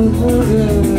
over